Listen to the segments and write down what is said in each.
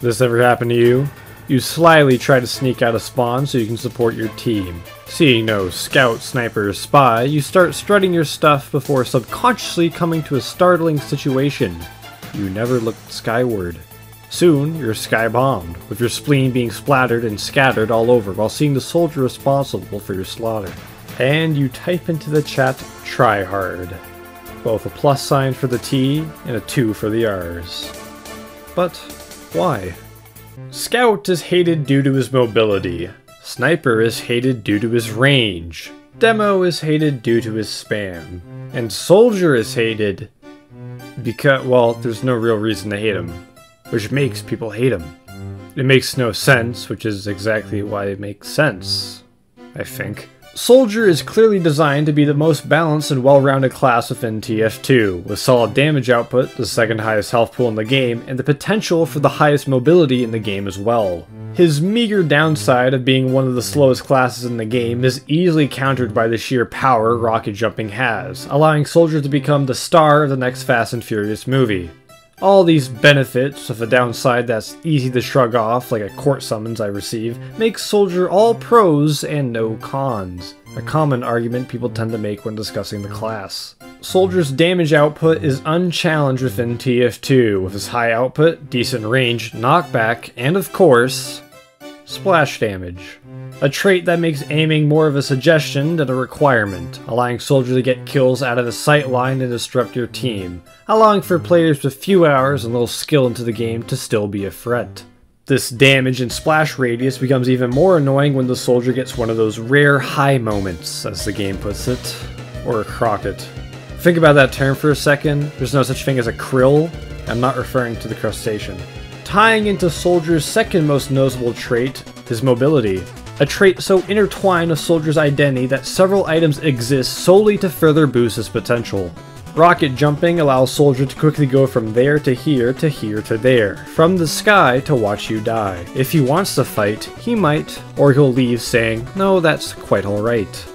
This ever happened to you? You slyly try to sneak out of spawn so you can support your team. Seeing no scout, sniper, or spy, you start strutting your stuff before subconsciously coming to a startling situation. You never looked skyward. Soon, you're sky-bombed, with your spleen being splattered and scattered all over while seeing the soldier responsible for your slaughter. And you type into the chat, try hard. Both a plus sign for the T and a 2 for the R's. But why? Scout is hated due to his mobility. Sniper is hated due to his range. Demo is hated due to his spam. And Soldier is hated because, well, there's no real reason to hate him. Which makes people hate him. It makes no sense, which is exactly why it makes sense, I think. Soldier is clearly designed to be the most balanced and well-rounded class within TF2, with solid damage output, the second highest health pool in the game, and the potential for the highest mobility in the game as well. His meager downside of being one of the slowest classes in the game is easily countered by the sheer power rocket jumping has, allowing Soldier to become the star of the next Fast and Furious movie. All these benefits, with a downside that's easy to shrug off, like a court summons I receive, makes Soldier all pros and no cons. A common argument people tend to make when discussing the class. Soldier's damage output is unchallenged within TF2, with his high output, decent range, knockback, and of course, splash damage. A trait that makes aiming more of a suggestion than a requirement, allowing Soldier to get kills out of the sight line and disrupt your team, allowing for players with few hours and little skill into the game to still be a threat. This damage and splash radius becomes even more annoying when the soldier gets one of those rare high moments, as the game puts it, or a crocket. Think about that term for a second, there's no such thing as a krill, I'm not referring to the crustacean. Tying into Soldier's second most noticeable trait, his mobility a trait so intertwined with Soldier's identity that several items exist solely to further boost his potential. Rocket jumping allows Soldier to quickly go from there to here to here to there, from the sky to watch you die. If he wants to fight, he might, or he'll leave saying, no, that's quite alright.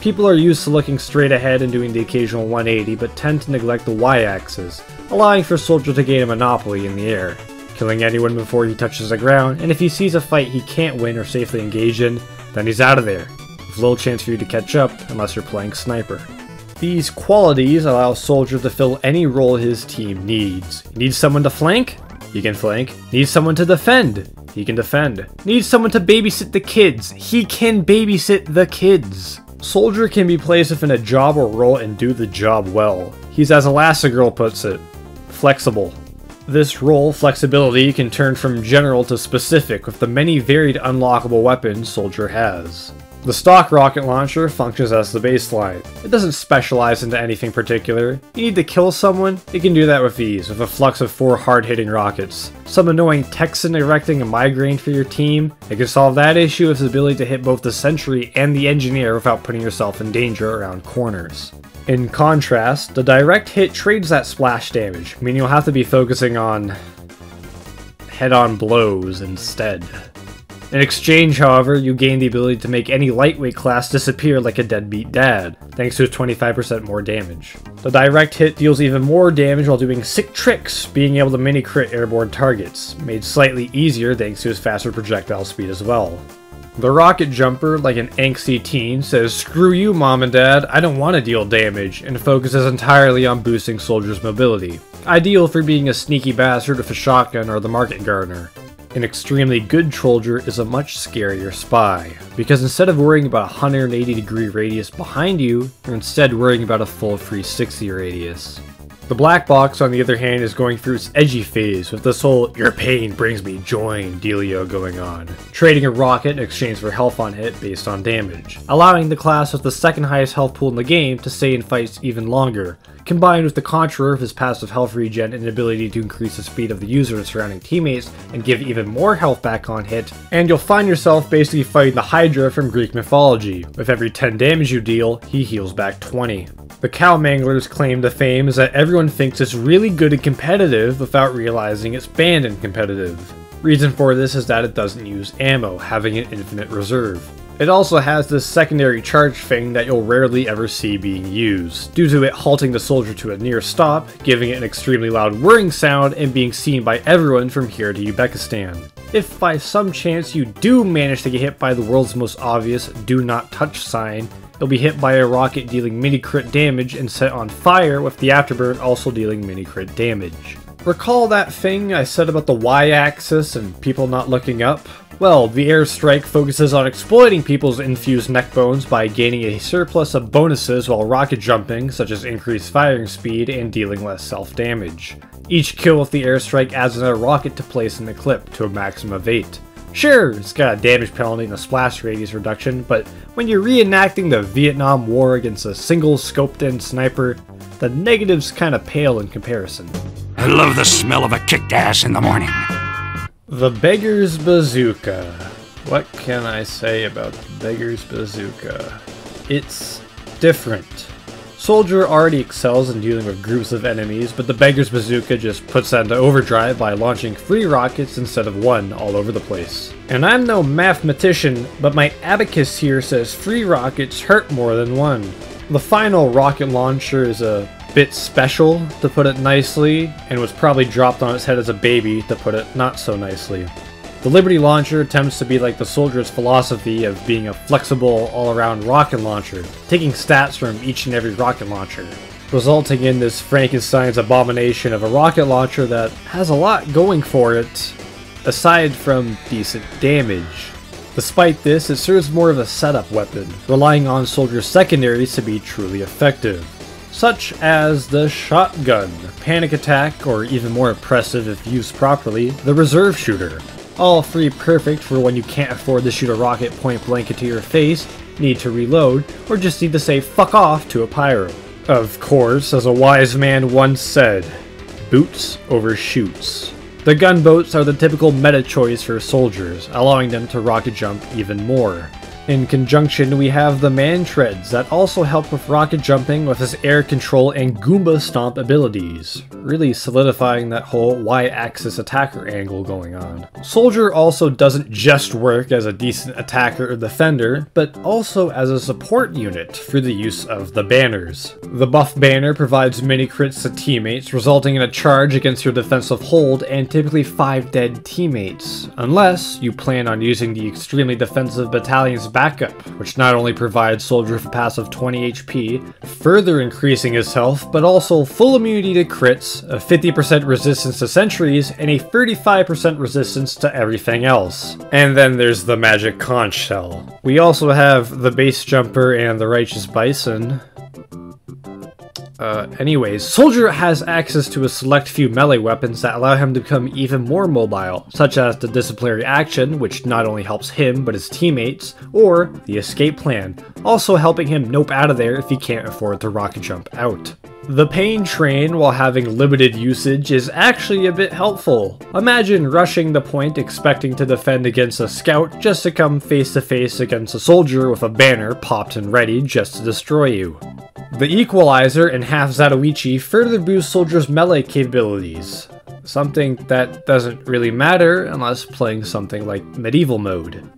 People are used to looking straight ahead and doing the occasional 180, but tend to neglect the y-axis, allowing for Soldier to gain a monopoly in the air killing anyone before he touches the ground, and if he sees a fight he can't win or safely engage in, then he's out of there, with little chance for you to catch up unless you're playing sniper. These qualities allow Soldier to fill any role his team needs. Needs someone to flank? He can flank. Needs someone to defend? He can defend. Needs someone to babysit the kids? He can babysit the kids. Soldier can be placed within a job or role and do the job well. He's as Elastigirl puts it, flexible. This role flexibility can turn from general to specific with the many varied unlockable weapons Soldier has. The stock rocket launcher functions as the baseline. It doesn't specialize into anything particular. You need to kill someone, it can do that with ease, with a flux of 4 hard-hitting rockets. Some annoying Texan erecting a migraine for your team, it can solve that issue with the ability to hit both the sentry and the engineer without putting yourself in danger around corners. In contrast, the direct hit trades that splash damage, meaning you'll have to be focusing on head-on blows instead. In exchange, however, you gain the ability to make any lightweight class disappear like a deadbeat dad, thanks to its 25% more damage. The direct hit deals even more damage while doing sick tricks, being able to mini-crit airborne targets, made slightly easier thanks to his faster projectile speed as well. The rocket jumper, like an angsty teen, says, Screw you, mom and dad, I don't want to deal damage, and focuses entirely on boosting soldiers' mobility. Ideal for being a sneaky bastard with a shotgun or the market gardener. An extremely good soldier is a much scarier spy, because instead of worrying about a 180 degree radius behind you, you're instead worrying about a full 360 radius. The black box, on the other hand, is going through its edgy phase with this whole your pain brings me joy dealio going on, trading a rocket in exchange for health on hit based on damage, allowing the class with the second highest health pool in the game to stay in fights even longer, combined with the Concheror of his passive health regen and ability to increase the speed of the user and surrounding teammates and give even more health back on hit, and you'll find yourself basically fighting the Hydra from Greek mythology. With every 10 damage you deal, he heals back 20. The Cow Mangler's claim to fame is that everyone thinks it's really good and competitive without realizing it's banned in competitive. Reason for this is that it doesn't use ammo, having an infinite reserve. It also has this secondary charge thing that you'll rarely ever see being used, due to it halting the soldier to a near stop, giving it an extremely loud whirring sound, and being seen by everyone from here to Uzbekistan. If by some chance you do manage to get hit by the world's most obvious do not touch sign, you'll be hit by a rocket dealing mini crit damage and set on fire with the afterburn also dealing mini crit damage. Recall that thing I said about the y-axis and people not looking up? Well, the airstrike focuses on exploiting people's infused neck bones by gaining a surplus of bonuses while rocket jumping, such as increased firing speed and dealing less self-damage. Each kill with the airstrike adds another rocket to place in the clip, to a maximum of 8. Sure, it's got a damage penalty and a splash radius reduction, but when you're reenacting the Vietnam War against a single scoped-in sniper, the negatives kinda pale in comparison. I love the smell of a kicked ass in the morning. The Beggar's Bazooka. What can I say about the Beggar's Bazooka? It's different. Soldier already excels in dealing with groups of enemies, but the Beggar's Bazooka just puts that into overdrive by launching three rockets instead of one all over the place. And I'm no mathematician, but my abacus here says three rockets hurt more than one. The final rocket launcher is a bit special, to put it nicely, and was probably dropped on its head as a baby, to put it not so nicely. The Liberty launcher attempts to be like the soldier's philosophy of being a flexible, all-around rocket launcher, taking stats from each and every rocket launcher, resulting in this Frankenstein's abomination of a rocket launcher that has a lot going for it, aside from decent damage. Despite this, it serves more of a setup weapon, relying on soldiers' secondaries to be truly effective such as the shotgun, panic attack, or even more impressive if used properly, the reserve shooter. All three perfect for when you can't afford to shoot a rocket point blank into your face, need to reload, or just need to say fuck off to a pyro. Of course, as a wise man once said, boots over shoots. The gunboats are the typical meta choice for soldiers, allowing them to rocket jump even more. In conjunction, we have the Mantreads that also help with rocket jumping with his air control and Goomba stomp abilities, really solidifying that whole Y-axis attacker angle going on. Soldier also doesn't just work as a decent attacker or defender, but also as a support unit through the use of the banners. The buff banner provides many crits to teammates, resulting in a charge against your defensive hold and typically 5 dead teammates, unless you plan on using the extremely defensive battalion's backup, which not only provides Soldier with a passive 20 HP, further increasing his health, but also full immunity to crits, a 50% resistance to sentries, and a 35% resistance to everything else. And then there's the magic conch shell. We also have the base jumper and the righteous bison, uh, anyways, Soldier has access to a select few melee weapons that allow him to become even more mobile, such as the disciplinary action, which not only helps him but his teammates, or the escape plan, also helping him nope out of there if he can't afford to rocket jump out. The pain train, while having limited usage, is actually a bit helpful. Imagine rushing the point expecting to defend against a scout just to come face to face against a soldier with a banner popped and ready just to destroy you. The Equalizer and Half Zatoichi further boost soldiers' melee capabilities, something that doesn't really matter unless playing something like Medieval Mode.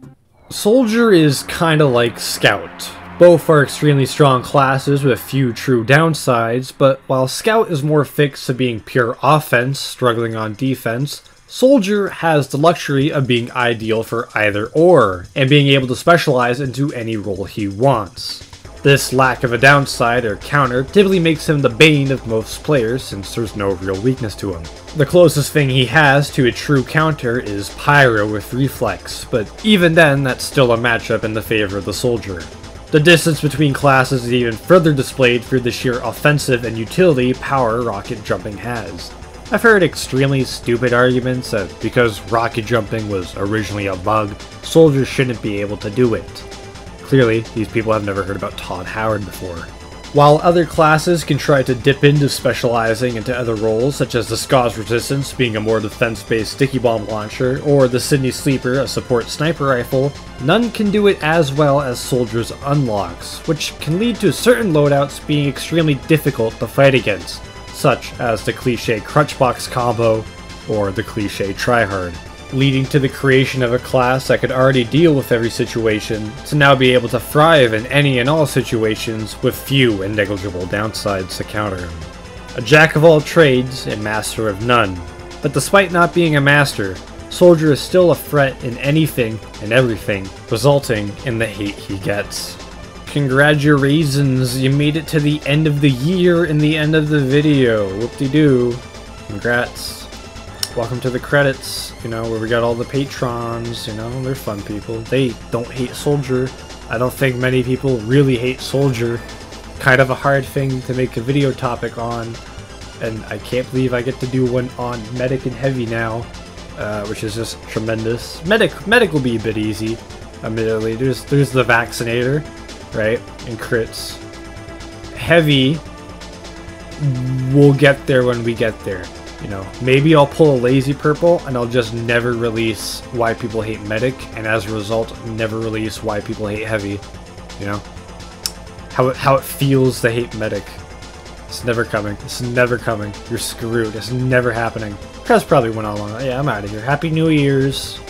Soldier is kinda like Scout. Both are extremely strong classes with few true downsides, but while Scout is more fixed to being pure offense, struggling on defense, Soldier has the luxury of being ideal for either or, and being able to specialize into any role he wants. This lack of a downside or counter typically makes him the bane of most players since there's no real weakness to him. The closest thing he has to a true counter is Pyro with Reflex, but even then that's still a matchup in the favor of the soldier. The distance between classes is even further displayed through the sheer offensive and utility power rocket jumping has. I've heard extremely stupid arguments that because rocket jumping was originally a bug, soldiers shouldn't be able to do it. Clearly, these people have never heard about Todd Howard before. While other classes can try to dip into specializing into other roles, such as the Skaz Resistance being a more defense-based sticky bomb launcher, or the Sydney Sleeper, a support sniper rifle, none can do it as well as Soldiers unlocks, which can lead to certain loadouts being extremely difficult to fight against, such as the cliche Crunchbox combo or the cliche Tryhard. Leading to the creation of a class that could already deal with every situation, to now be able to thrive in any and all situations with few and negligible downsides to counter him. A jack of all trades and master of none. But despite not being a master, Soldier is still a threat in anything and everything, resulting in the hate he gets. Congratulations, you made it to the end of the year in the end of the video. Whoop-de-doo. Congrats. Welcome to the credits, you know, where we got all the patrons, you know, they're fun people. They don't hate Soldier. I don't think many people really hate Soldier. Kind of a hard thing to make a video topic on, and I can't believe I get to do one on Medic and Heavy now, uh, which is just tremendous. Medic Medic will be a bit easy, admittedly. There's there's the Vaccinator, right, and crits. Heavy, we'll get there when we get there. You know, maybe I'll pull a lazy purple and I'll just never release why people hate medic, and as a result, never release why people hate heavy. You know, how it how it feels to hate medic. It's never coming. It's never coming. You're screwed. It's never happening. That's probably went on long. Yeah, I'm out of here. Happy New Year's.